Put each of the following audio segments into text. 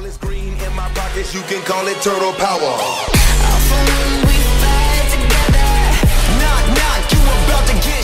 All is green in my pockets, you can call it turtle power. Alpha when we fight together. Knock, knock, you about to get.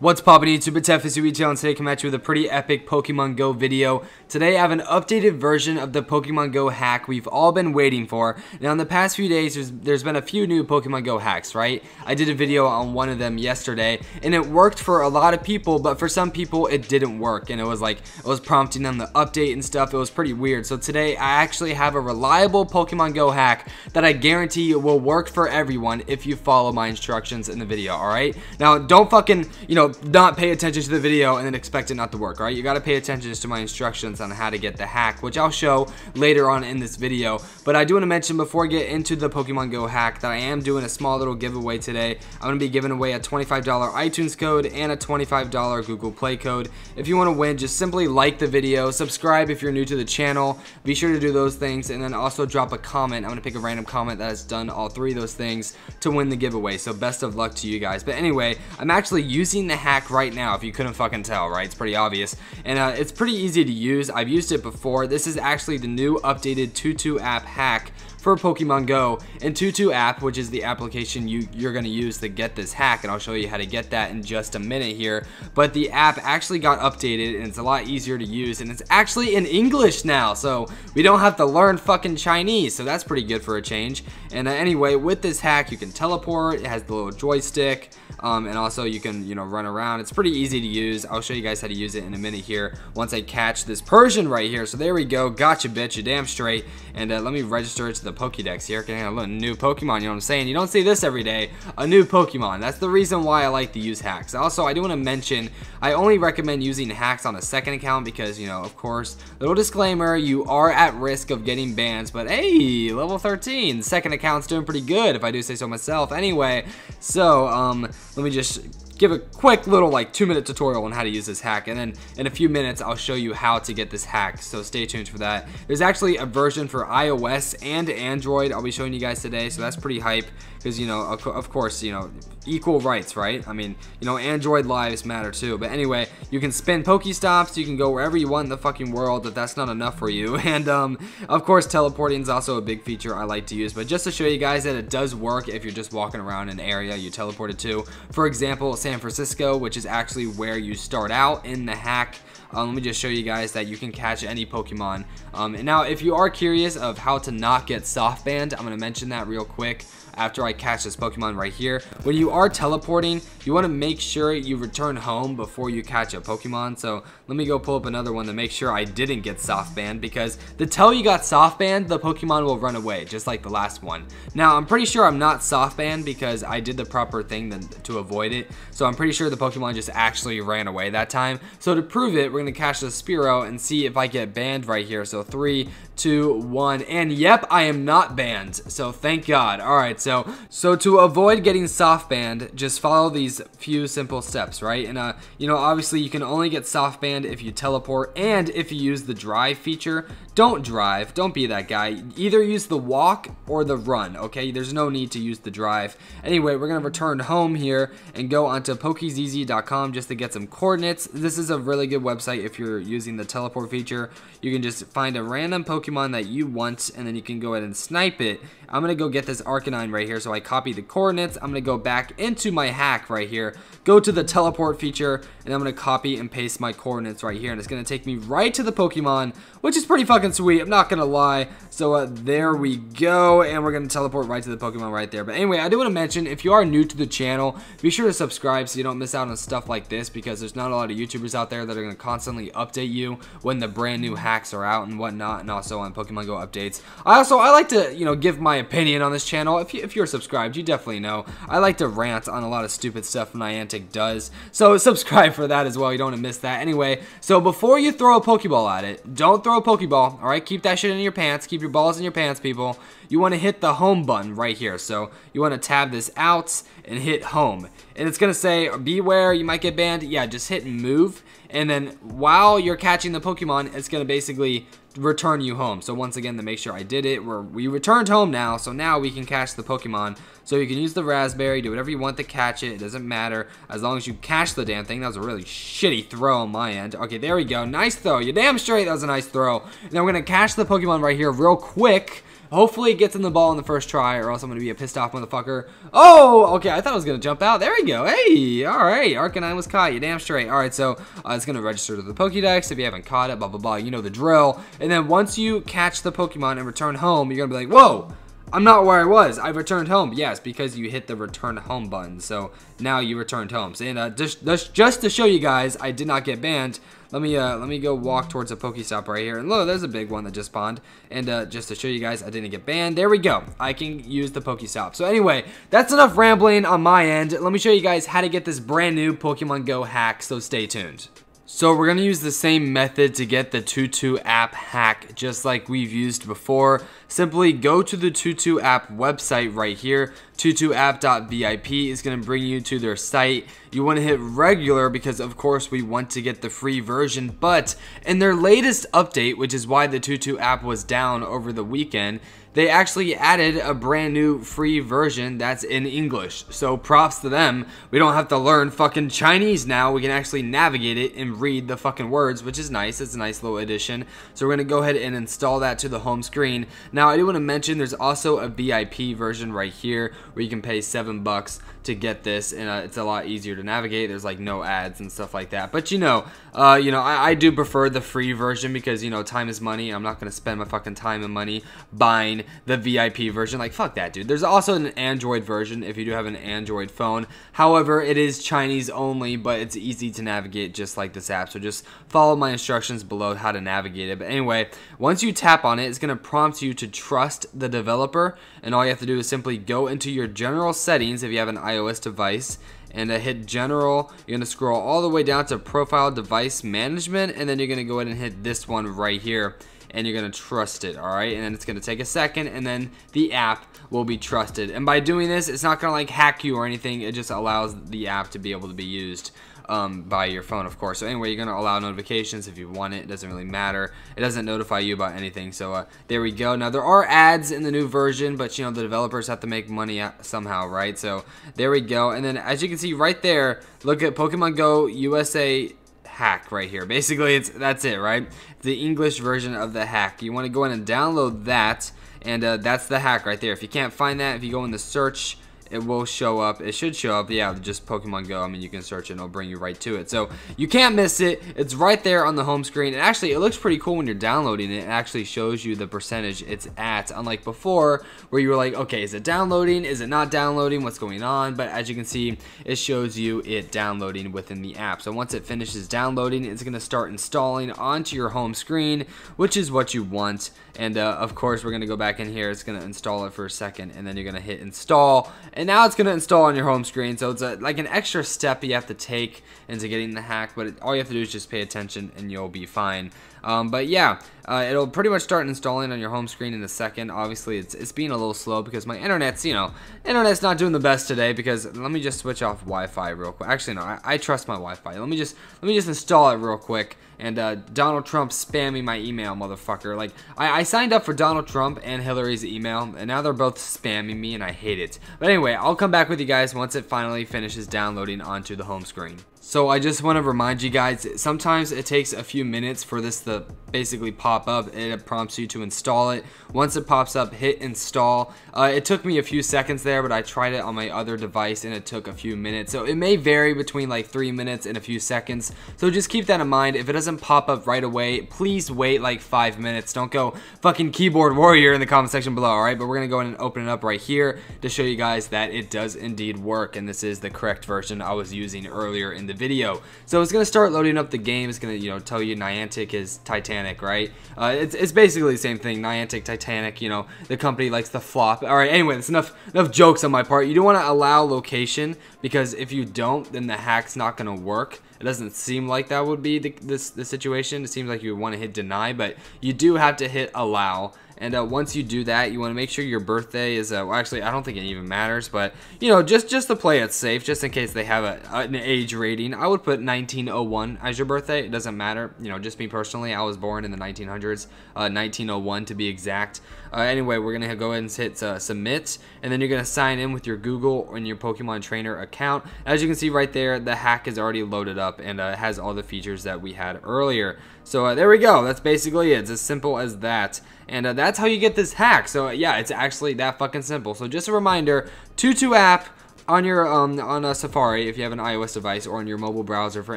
What's poppin' YouTube? It's FSU ATL and today I come at you with a pretty epic Pokemon Go video. Today I have an updated version of the Pokemon Go hack we've all been waiting for. Now in the past few days there's, there's been a few new Pokemon Go hacks, right? I did a video on one of them yesterday and it worked for a lot of people but for some people it didn't work and it was like it was prompting them to update and stuff. It was pretty weird. So today I actually have a reliable Pokemon Go hack that I guarantee will work for everyone if you follow my instructions in the video, alright? Now don't fucking, you know, not pay attention to the video and then expect it not to work, alright? You gotta pay attention to my instructions on how to get the hack, which I'll show later on in this video. But I do want to mention before I get into the Pokemon Go hack that I am doing a small little giveaway today. I'm gonna be giving away a $25 iTunes code and a $25 Google Play code. If you want to win, just simply like the video, subscribe if you're new to the channel, be sure to do those things, and then also drop a comment. I'm gonna pick a random comment that has done all three of those things to win the giveaway. So best of luck to you guys. But anyway, I'm actually using the hack right now if you couldn't fucking tell, right? It's pretty obvious. And uh, it's pretty easy to use. I've used it before. This is actually the new updated Tutu app hack for Pokemon Go and Tutu app, which is the application you, you're going to use to get this hack, and I'll show you how to get that in just a minute here. But the app actually got updated, and it's a lot easier to use, and it's actually in English now, so we don't have to learn fucking Chinese, so that's pretty good for a change. And uh, anyway, with this hack, you can teleport, it has the little joystick, um, and also you can, you know, run around. It's pretty easy to use. I'll show you guys how to use it in a minute here once I catch this Persian right here. So there we go. Gotcha, bitch. You damn straight. And uh, let me register it to the Pokédex here. Can I have a new Pokemon? You know what I'm saying? You don't see this every day. A new Pokemon. That's the reason why I like to use hacks. Also, I do want to mention, I only recommend using hacks on a second account because, you know, of course, little disclaimer, you are at risk of getting bans. But hey, level 13. Second account's doing pretty good if I do say so myself. Anyway, so, um, let me just give a quick little like two minute tutorial on how to use this hack and then in a few minutes I'll show you how to get this hack so stay tuned for that. There's actually a version for iOS and Android I'll be showing you guys today so that's pretty hype because you know of, course you know equal rights right? I mean you know Android lives matter too. But anyway you can spin Pokestops you can go wherever you want in the fucking world if that's not enough for you. And um of course teleporting is also a big feature I like to use but just to show you guys that it does work if you're just walking around an area you teleported to. For example San Francisco, which is actually where you start out in the hack. Um, let me just show you guys that you can catch any Pokemon. Um, and now, if you are curious of how to not get soft banned, I'm going to mention that real quick after I catch this Pokemon right here. When you are teleporting, you want to make sure you return home before you catch a Pokemon. So let me go pull up another one to make sure I didn't get soft banned because the tell you got soft banned, the Pokemon will run away, just like the last one. Now, I'm pretty sure I'm not soft banned because I did the proper thing to avoid it. So I'm pretty sure the Pokemon just actually ran away that time. So to prove it, we're going to catch the Spearow and see if I get banned right here. So three, two, one, and yep, I am not banned. So thank God. All right, so so to avoid getting soft banned, just follow these few simple steps, right? And uh, you know, obviously you can only get soft banned if you teleport and if you use the drive feature. Don't drive. Don't be that guy. Either use the walk or the run. Okay, there's no need to use the drive. Anyway, we're gonna return home here and go onto PokeZZ.com just to get some coordinates. This is a really good website if you're using the teleport feature. You can just find a random Pokemon that you want and then you can go ahead and snipe it. I'm gonna go get this Arcanine right here. So I copy the coordinates. I'm gonna go back into my hack right here, go to the teleport feature, and I'm gonna copy and paste my coordinates right here. And it's gonna take me right to the Pokemon, which is pretty fucking sweet. I'm not gonna lie. So uh, there we go, and we're gonna teleport right to the Pokemon right there. But anyway, I do want to mention if you are new to the channel, be sure to subscribe so you don't miss out on stuff like this because there's not a lot of YouTubers out there that are gonna constantly update you when the brand new hacks are out and whatnot, and also on Pokemon Go updates. I also I like to you know give my opinion on this channel. If you if you're subscribed, you definitely know I like to rant on a lot of stupid stuff Niantic does. So subscribe for that as well. You don't want to miss that. Anyway, so before you throw a Pokeball at it, don't throw a Pokeball. All right, keep that shit in your pants. Keep your balls in your pants, people. You want to hit the home button right here. So you want to tab this out and hit home. And it's going to say, beware, you might get banned. Yeah, just hit move. and then while you're catching the Pokemon, it's gonna basically return you home. So once again, to make sure I did it, we're, we returned home now. So now we can catch the Pokemon. So you can use the Raspberry, do whatever you want to catch it. It doesn't matter as long as you catch the damn thing. That was a really shitty throw on my end. Okay, there we go. Nice throw. You damn straight. That was a nice throw. Now we're gonna catch the Pokemon right here real quick. Hopefully it gets in the ball in the first try, or else I'm going to be a pissed off motherfucker. Oh, okay, I thought I was going to jump out. There we go. Hey, all right, Arcanine was caught. You damn straight. All right, so uh, it's going to register to the Pokédex if you haven't caught it, blah, blah, blah. You know the drill. And then once you catch the Pokemon and return home, you're going to be like, whoa, I'm not where I was. I returned home. Yes, because you hit the return home button. So now you returned home. So, and uh, just, just to show you guys, I did not get banned. Let me uh, let me go walk towards a Pokestop right here. And look, there's a big one that just spawned. And uh, just to show you guys, I didn't get banned. There we go. I can use the Pokestop. So anyway, that's enough rambling on my end. Let me show you guys how to get this brand new Pokemon Go hack. So stay tuned. So we're going to use the same method to get the Tutu app hack just like we've used before. Simply go to the Tutu app website right here. tutuapp.vip is going to bring you to their site. You want to hit regular because of course we want to get the free version. But in their latest update, which is why the Tutu app was down over the weekend, they actually added a brand new free version that's in English. So props to them. We don't have to learn fucking Chinese now. We can actually navigate it and read the fucking words, which is nice. It's a nice little addition. So we're going to go ahead and install that to the home screen. Now, I do want to mention there's also a VIP version right here where you can pay 7 bucks to get this and uh, it's a lot easier to navigate. There's like no ads and stuff like that. But you know uh, you know I, I, do prefer the free version because you know time is money. I'm not gonna spend my fucking time and money buying the VIP version. Like fuck that dude. There's also an Android version if you do have an Android phone. However it is Chinese only but it's easy to navigate just like this app. So just follow my instructions below how to navigate it. But anyway once you tap on it it's gonna prompt you to trust the developer. And all you have to do is simply go into your general settings. If you have an iOS device and uh, hit general. You're gonna scroll all the way down to profile device management and then you're gonna go ahead and hit this one right here and you're gonna trust it all right? And then it's gonna take a second and then the app will be trusted and by doing this it's not gonna like hack you or anything it just allows the app to be able to be used um, by your phone, of course. So anyway, you're going to allow notifications if you want it. It doesn't really matter. It doesn't notify you about anything. So uh, there we go. Now, there are ads in the new version, but, you know, the developers have to make money somehow, right? So there we go. And then, as you can see right there, look at Pokemon Go USA hack right here. Basically, it's that's it, right? The English version of the hack. You want to go in and download that, and uh, that's the hack right there. If you can't find that, if you go in the search it will show up. It should show up. Yeah, just Pokemon Go. I mean, you can search it and it'll bring you right to it. So you can't miss it. It's right there on the home screen. And actually, it looks pretty cool when you're downloading it. It actually shows you the percentage it's at. Unlike before, where you were like, okay, is it downloading? Is it not downloading? What's going on? But as you can see, it shows you it downloading within the app. So once it finishes downloading, it's going to start installing onto your home screen, which is what you want. And uh, of course, we're going to go back in here. It's going to install it for a second, and then you're going to hit install now it's going to install on your home screen. So it's a, like an extra step you have to take into getting the hack. But it, all you have to do is just pay attention and you'll be fine. Um, but yeah, uh, it'll pretty much start installing on your home screen in a second. Obviously, it's, it's being a little slow because my internet's, you know, internet's not doing the best today because let me just switch off Wi-Fi real quick. Actually, no, I, I trust my Wi-Fi. Let me just let me just install it real quick and uh, Donald Trump spamming my email, motherfucker. Like, I, I, signed up for Donald Trump and Hillary's email, and now they're both spamming me, and I hate it. But anyway, I'll come back with you guys once it finally finishes downloading onto the home screen. So I just want to remind you guys, sometimes it takes a few minutes for this to basically pop up it prompts you to install it. Once it pops up, hit install. Uh, it took me a few seconds there, but I tried it on my other device and it took a few minutes. So it may vary between like three minutes and a few seconds. So just keep that in mind. If it doesn't pop up right away, please wait like five minutes. Don't go fucking keyboard warrior in the comment section below, alright? But we're going to go ahead and open it up right here to show you guys that it does indeed work. And this is the correct version I was using earlier in the video. So it's going to start loading up the game. It's going to, you know, tell you Niantic is Titanic, right? Uh, it's, it's basically the same thing. Niantic, Titanic, you know, the company likes to flop. All right, anyway, that's enough, enough jokes on my part. You don't want to allow location because if you don't, then the hack's not going to work. It doesn't seem like that would be the, this, the situation. It seems like you would want to hit deny, but you do have to hit allow And uh, once you do that, you want to make sure your birthday is. Uh, well, actually, I don't think it even matters, but you know, just just to play it safe, just in case they have a, an age rating, I would put 1901 as your birthday. It doesn't matter. You know, just me personally, I was born in the 1900s, uh, 1901 to be exact. Uh, anyway, we're gonna go ahead and hit uh, submit, and then you're gonna sign in with your Google and your Pokemon Trainer account. As you can see right there, the hack is already loaded up and uh, has all the features that we had earlier. So uh, there we go. That's basically it. It's as simple as that. And uh, that's how you get this hack. So uh, yeah, it's actually that fucking simple. So just a reminder, Tutu app on your um, on a Safari if you have an iOS device or on your mobile browser for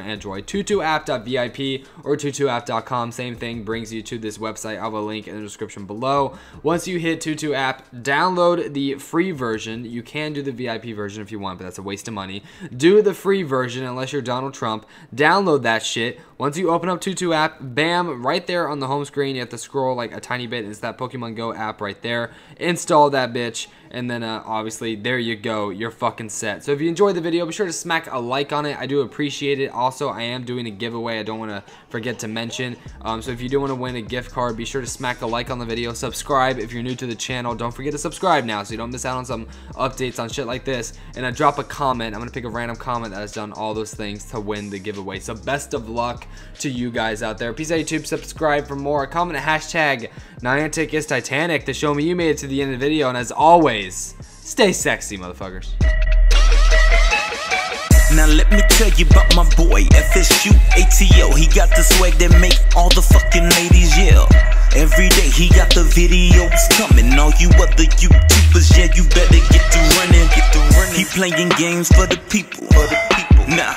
Android. tutuapp.vip or tutuapp.com, same thing, brings you to this website. I'll have a link in the description below. Once you hit Tutu app, download the free version. You can do the VIP version if you want, but that's a waste of money. Do the free version unless you're Donald Trump. Download that shit. Once you open up Tutu app, bam, right there on the home screen, you have to scroll like a tiny bit. It's that Pokemon Go app right there. Install that bitch, and then uh, obviously there you go. You're fucking set. So if you enjoyed the video, be sure to smack a like on it. I do appreciate it. Also, I am doing a giveaway. I don't want to forget to mention. Um, so if you do want to win a gift card, be sure to smack a like on the video. Subscribe if you're new to the channel. Don't forget to subscribe now so you don't miss out on some updates on shit like this. And uh, drop a comment. I'm to pick a random comment that has done all those things to win the giveaway. So best of luck to you guys out there. Peace out, YouTube. Subscribe for more. Comment a hashtag Niantic is Titanic to show me you made it to the end of the video. And as always, stay sexy, motherfuckers. Now let me tell you about my boy FSU ATL. He got the swag that make all the fucking ladies yell. Every day he got the videos coming. All you other YouTubers, yeah, you better get to running. Get to running. He playing games for the people. For the people. Nah,